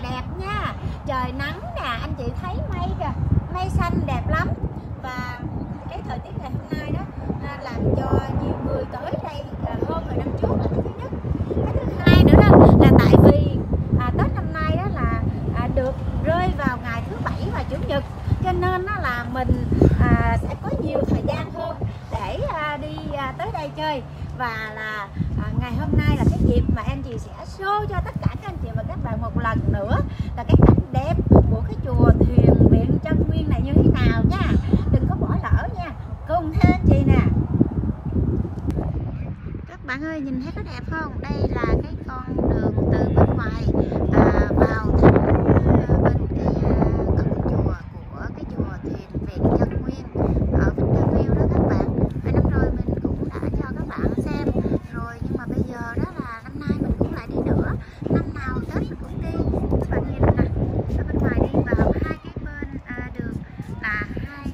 là đẹp nha. Trời nắng nè anh chị thấy mây kìa. Mây xanh đẹp lắm. Và cái thời tiết ngày hôm nay đó à, làm cho nhiều người tới đây à, hơn hồi năm trước là cái thứ nhất. Cái thứ hai nữa đó là tại vì à, Tết năm nay đó là à, được rơi vào ngày thứ bảy và chủ nhật. Cho nên đó là mình à, sẽ có nhiều thời gian hơn để à, đi à, tới đây chơi. Và là à, ngày hôm nay là cái dịp mà anh chị sẽ show cho tất cả và các bạn một lần nữa là cái cảnh đẹp của cái chùa Thuyền Viện Chân Nguyên này như thế nào nha. Đừng có bỏ lỡ nha. Cùng theo anh chị nè. Các bạn ơi, nhìn thấy có đẹp không? Đây là cái con đường từ bên ngoài à, vào thẳng à, bên cái à, cổng chùa của cái chùa Thuyền Viện Chân Nguyên ở Vĩnh Tân View đó các bạn hồi năm rồi mình cũng đã cho các bạn xem rồi nhưng mà bây giờ đó là năm nay mình cũng lại đi nữa năm nào Tết mình cũng đi các bạn nhìn nè ở bên ngoài đi vào hai cái bên à, đường là hai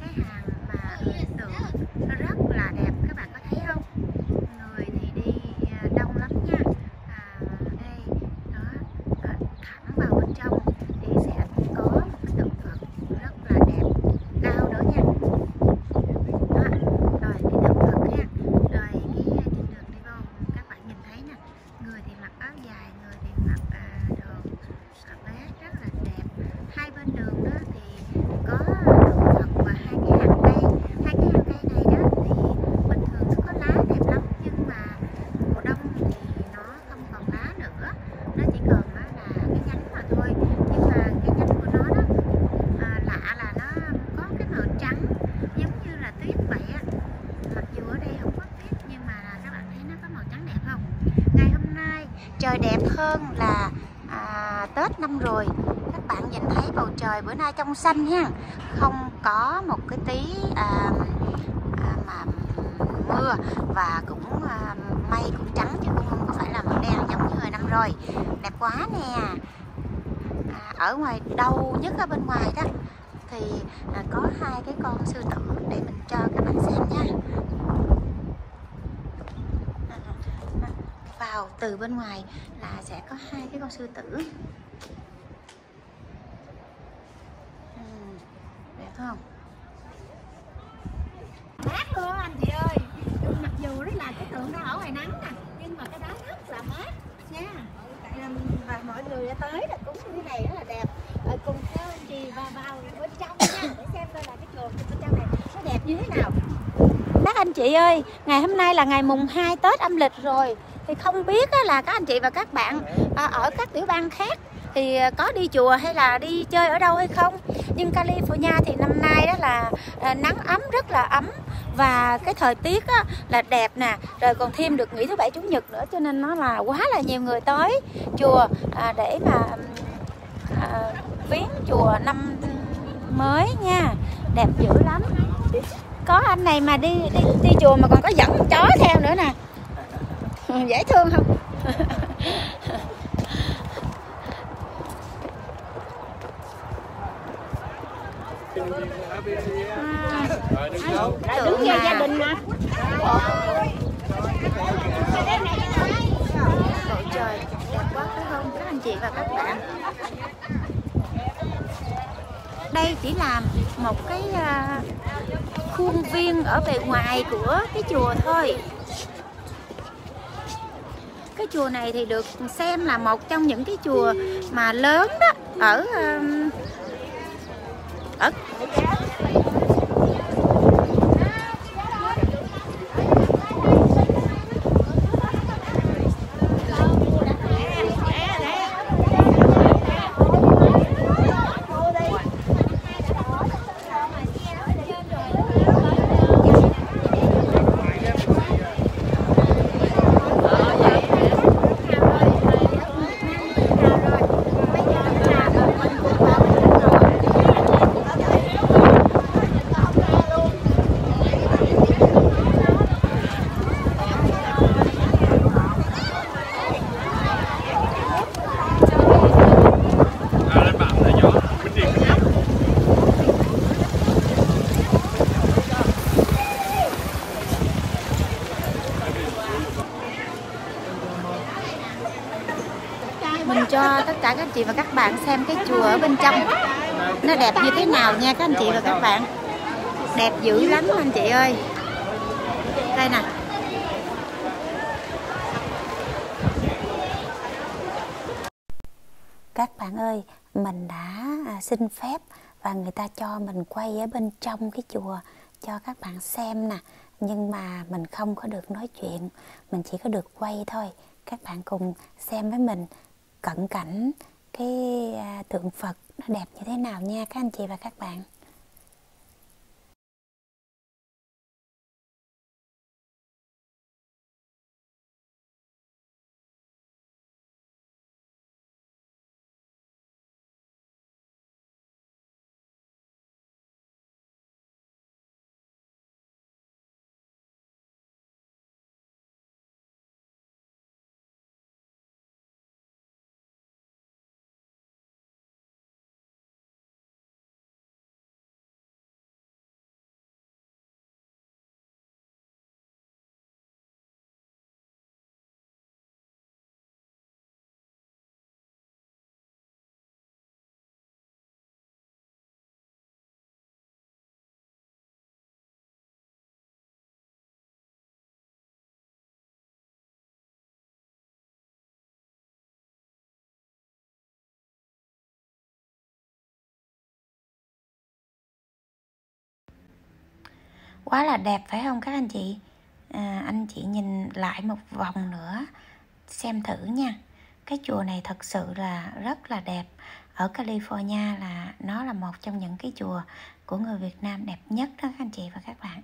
cái hàng mà tượng nó rất là đẹp các bạn có thấy không người thì đi à, đông lắm nha à, đây đó à, thẳng vào bên trong thì sẽ có một cái tượng Phật rất là đẹp cao nữa nha đó rồi cái tượng Phật ha rồi cái trên đường đi vô các bạn nhìn thấy nè người thì mặc áo dài người thì mặc à, đồ à, vest rất là đẹp hai bên đường đó thì có tượng Phật và hai cái hàng cây hai cái hàng cây này đó thì bình thường nó có lá đẹp lắm nhưng mà mùa đông thì nó không còn lá nữa nó chỉ còn á là cái nhánh mà thôi nhưng mà cái nhánh của nó đó à, lạ là nó có cái màu trắng giống như là tuyết vậy á mặc dù ở đây không có tuyết nhưng mà các bạn thấy nó có màu trắng đẹp không ngày hôm nay trời đẹp hơn là à, Tết năm rồi. Các bạn nhìn thấy bầu trời bữa nay trong xanh ha. Không có một cái tí à, à, mà mưa và cũng à, mây cũng trắng chứ cũng không có phải là màu đen giống như hồi năm rồi. Đẹp quá nè. À, ở ngoài đầu nhất ở bên ngoài đó thì à, có hai cái con sư tử để mình cho các bạn xem nha À, à, vào từ bên ngoài là sẽ có hai cái con sư tử. Đẹp không? Mát luôn anh chị ơi. Mặc dù đó là cái tượng đó ở ngoài nắng nè nhưng mà cái đó rất là mát nha. Và mọi người đã tới là cũng như này rất là đẹp. Ờ, cùng theo anh chị vào vào bên trong nha để xem coi là cái chùa bên trong này nó đẹp như thế nào. Các anh chị ơi ngày hôm nay là ngày mùng 2 Tết âm lịch rồi thì không biết là các anh chị và các bạn à, ở các tiểu bang khác thì à, có đi chùa hay là đi chơi ở đâu hay không? Nhưng California thì năm nay đó là à, nắng ấm rất là ấm. Và cái thời tiết á, là đẹp nè rồi còn thêm được nghỉ thứ bảy chủ nhật nữa cho nên nó là quá là nhiều người tới chùa à, để mà à, viếng chùa năm mới nha. Đẹp dữ lắm. Có anh này mà đi đi, đi chùa mà còn có dẫn chó theo nữa nè. dễ thương không? À, tưởng gia đình mà trời đẹp quá phải không các anh chị và các bạn đây chỉ là một cái à, khuôn viên ở bề ngoài của cái chùa thôi cái chùa này thì được xem là một trong những cái chùa mà lớn đó ở ở chị và các bạn xem cái chùa ở bên trong. Nó đẹp như thế nào nha các anh chị và các bạn. Đẹp dữ lắm anh chị ơi. Đây nè. Các bạn ơi, mình đã à, xin phép và người ta cho mình quay ở bên trong cái chùa cho các bạn xem nè. Nhưng mà mình không có được nói chuyện, mình chỉ có được quay thôi. Các bạn cùng xem với mình cận cảnh cái à, tượng Phật nó đẹp như thế nào nha, các anh chị và các bạn? Quá là đẹp phải không các anh chị? À, anh chị nhìn lại một vòng nữa xem thử nha. Cái chùa này thật sự là rất là đẹp. Ở California là nó là một trong những cái chùa của người Việt Nam đẹp nhất đó các anh chị và các bạn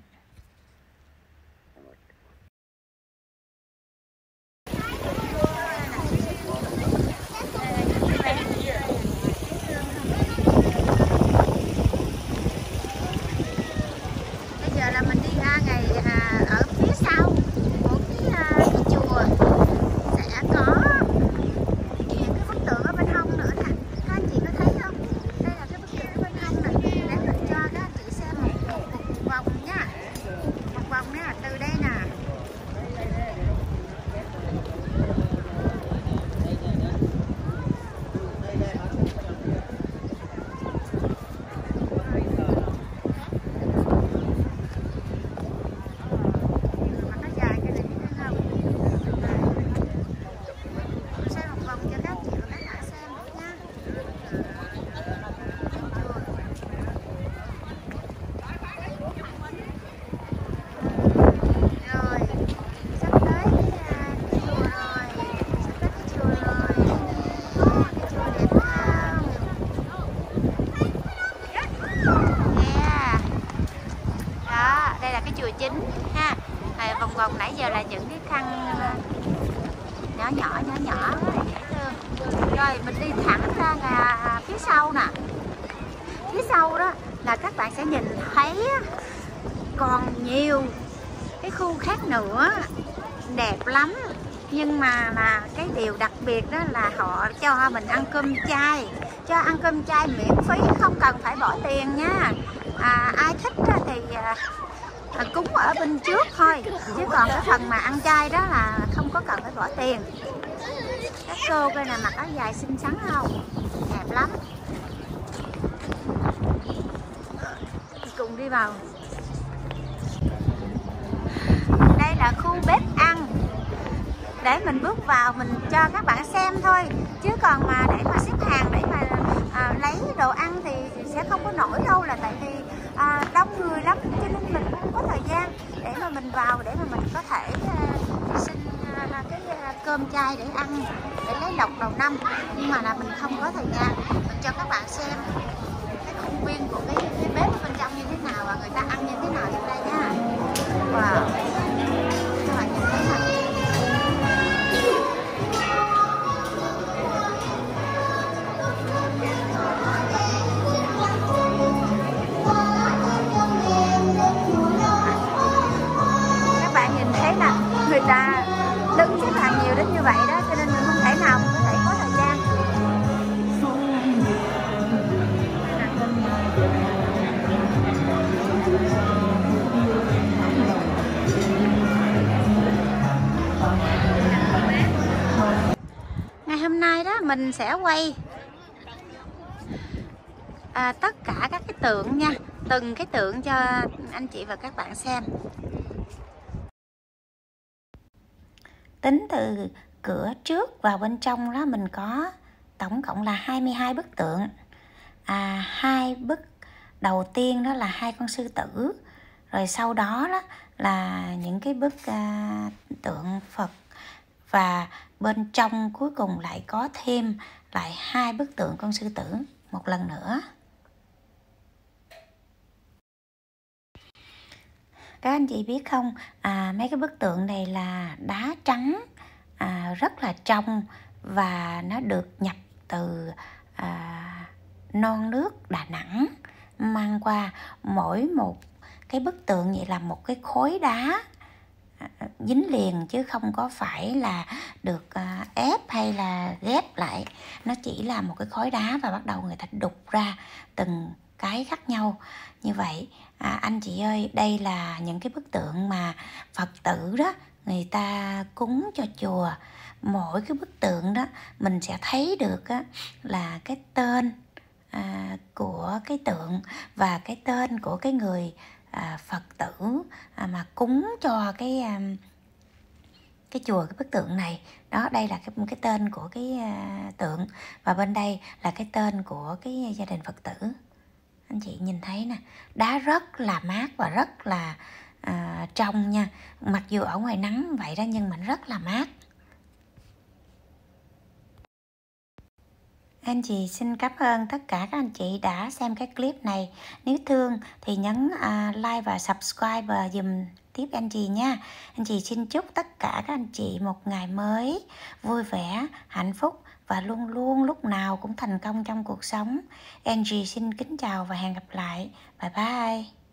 vòng nãy giờ là những cái khăn ờ, nhỏ nhỏ nhỏ nhỏ rồi mình đi thẳng ra là phía sau nè. Phía sau đó là các bạn sẽ nhìn thấy còn nhiều cái khu khác nữa. Đẹp lắm. Nhưng mà là cái điều đặc biệt đó là họ cho mình ăn cơm chay. Cho ăn cơm chay miễn phí không cần phải bỏ tiền nha. À, ai thích thì à, à, cúng ở bên trước thôi. Chứ còn cái phần mà ăn chay đó là không có cần phải bỏ tiền. Các cô coi nè mặc áo dài xinh xắn không? Đẹp lắm. Cùng đi vào. Đây là khu bếp ăn. Để mình bước vào mình cho các bạn xem thôi. Chứ còn mà để mà xếp hàng để mà à, lấy đồ ăn thì sẽ không có nổi đâu là tại vì à, đông người lắm cho nên mình không có thời gian để mà mình vào để mà mình có thể à, xin à, cái à, cơm chay để ăn để lấy lộc đầu năm. Nhưng mà là mình không có thời gian. Mình cho các bạn xem cái khuôn viên của cái, cái bếp bên trong như thế nào và người ta ăn như thế nào trong đây nha wow. ngày hôm nay đó mình sẽ quay à, tất cả các cái tượng nha. Từng cái tượng cho anh chị và các bạn xem. Tính từ cửa trước vào bên trong đó mình có tổng cộng là 22 bức tượng. À hai bức đầu tiên đó là hai con sư tử. Rồi sau đó đó là những cái bức à, tượng Phật. Và bên trong cuối cùng lại có thêm lại hai bức tượng con sư tử một lần nữa. Các anh chị biết không? À, mấy cái bức tượng này là đá trắng à, rất là trong và nó được nhập từ à, non nước Đà Nẵng mang qua mỗi một cái bức tượng vậy là một cái khối đá à, dính liền chứ không có phải là được à, ép hay là ghép lại. Nó chỉ là một cái khối đá và bắt đầu người ta đục ra từng cái khác nhau. Như vậy à, anh chị ơi đây là những cái bức tượng mà phật tử đó người ta cúng cho chùa. Mỗi cái bức tượng đó mình sẽ thấy được á, là cái tên à, của cái tượng và cái tên của cái người à, phật tử à, mà cúng cho cái à, cái chùa cái bức tượng này. Đó đây là cái cái tên của cái à, tượng. Và bên đây là cái tên của cái gia đình phật tử. Anh chị nhìn thấy nè đá rất là mát và rất là à, trong nha. Mặc dù ở ngoài nắng vậy đó nhưng mà rất là mát. Anh chị xin cảm ơn tất cả các anh chị đã xem cái clip này. Nếu thương thì nhấn à, like và subscribe dùm tiếp anh chị nha. Anh chị xin chúc tất cả các anh chị một ngày mới vui vẻ, hạnh phúc và luôn luôn lúc nào cũng thành công trong cuộc sống. Angie xin kính chào và hẹn gặp lại. Bye bye.